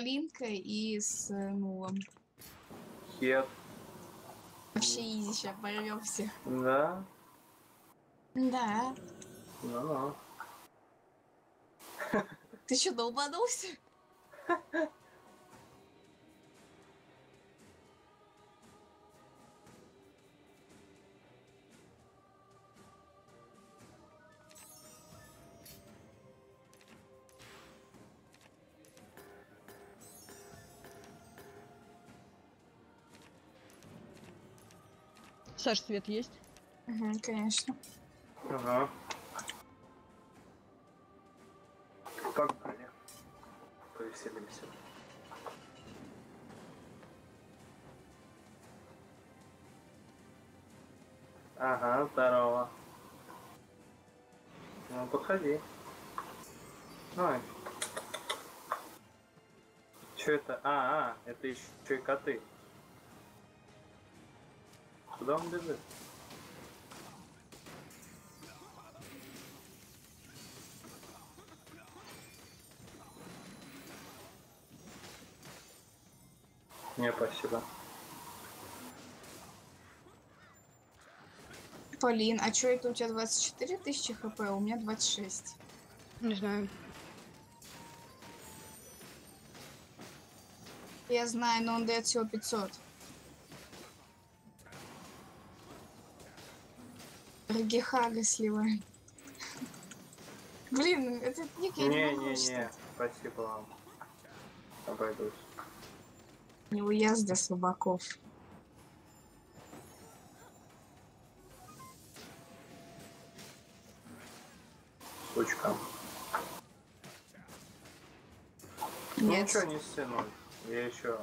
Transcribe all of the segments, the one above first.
Полинкой и с э, Нулом. Хет. Вообще изи, сейчас порвемся. Да? Да. Ну-ну. Ты что, долбанулся? Саш, свет есть? Угу, конечно. Ага. Погнали. Повеселимся. Ага, здорово. Ну, подходи. Ой. Че это? А, а, это еще и коты. Куда он бежит? Не, спасибо. Полин, а что это у тебя 24 тысячи хп, а у меня 26. Не знаю. Я знаю, но он дает всего 500. Рагихага сливаем. Блин, этот ник я не, могу Не-не-не, спасибо вам. Обойдусь. Не уезд для слабаков. Сучка. Нет. Ну ничего не стянуть. Я еще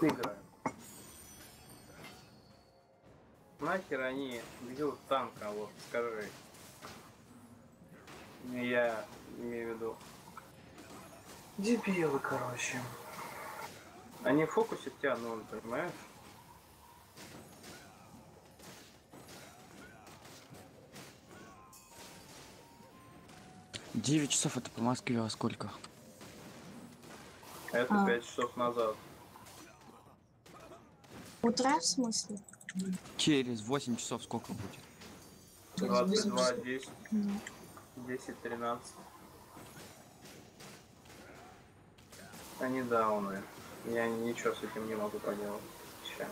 поиграю. Нахер они бьют танка, вот скажи. Я имею в виду. Дебилы, короче. Они фокусят тебя, ну, понимаешь? Девять часов это по Москве, а сколько? Это А. пять часов назад. Утра в смысле? Через 8 часов сколько будет? 22, 10, Мгм. 10, 13. Они дауны. Я ничего с этим не могу поделать. Ща.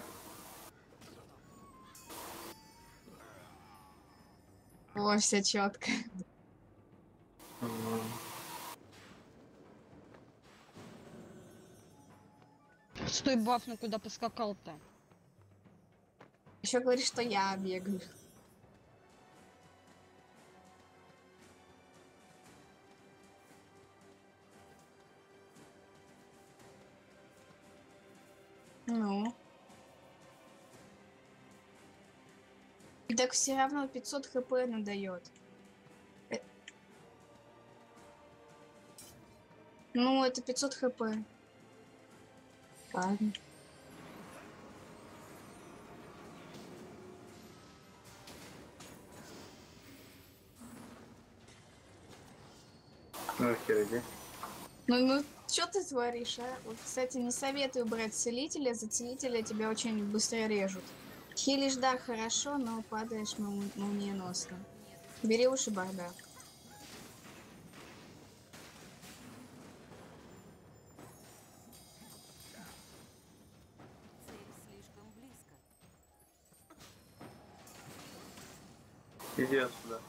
О, все четко. М, Стой, баф, куда поскакал-то? Еще говоришь, что я бегаю. Ну. И Так все равно 500 хп надает. Э. Ну, это 500 хп. Ладно. Ну, хер иди. Ну, ну, что ты творишь, а? Вот, кстати, не советую брать целителя. За целителя тебя очень быстро режут. Хилишь, да, хорошо, но падаешь мол- молниеносно. Бери уши бардак. Иди отсюда.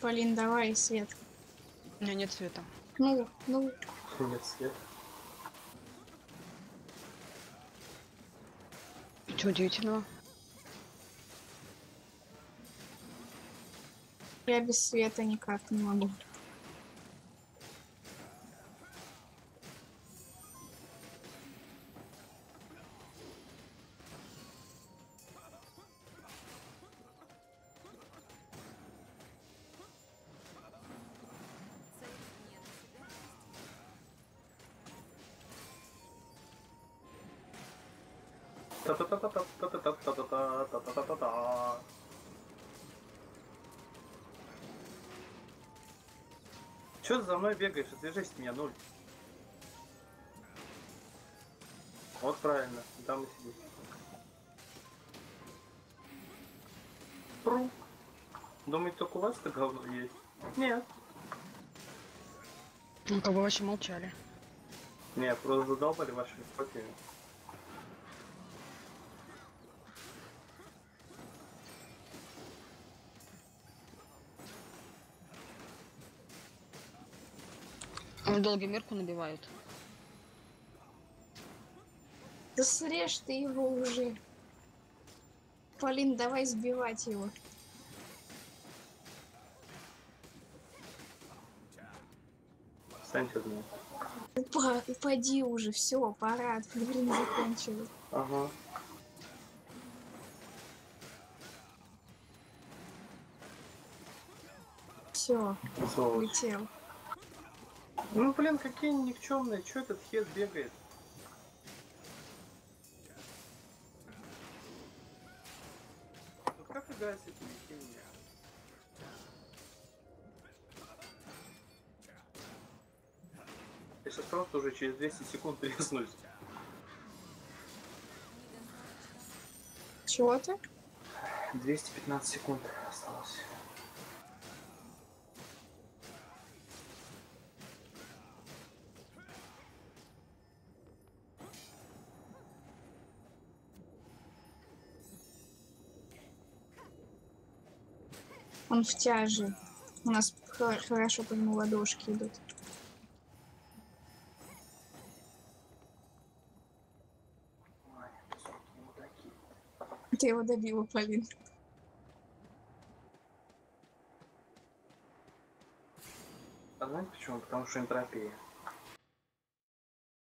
Полин, давай, свет. У меня нет света. Ну, ну, Нет свет. Ничего удивительного. я без света никак не могу. Че ты за мной бегаешь? Отвяжись от меня, ноль. Вот правильно, там и сидит. Пру. Думаете, только у вас это говно есть? Нет. Ну, кого вообще молчали. Не, просто задолбали вашими копиями. В долгий мерку набивают. Да срежь ты его уже. Полин, давай сбивать его. Встаньте от меня. Упа- упади уже, все, пора, время закончилось. Ага. Все, улетел. Ну блин, какие они никчемные, что этот хед бегает? Вот как играть этими химиями? Я сейчас просто уже через 200 секунд треснусь. Чего ты? 215 секунд осталось. Он в тяже. У нас хо- хорошо по нему ладошки идут. Ты его добила, Полин. А знаете почему? Потому что энтропия.